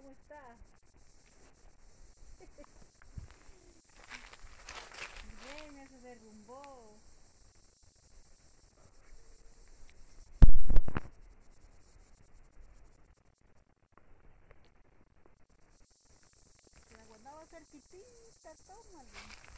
¿cómo está? Ven, se derrumbó. La guardaba cerquitita, tómalo.